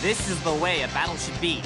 This is the way a battle should be.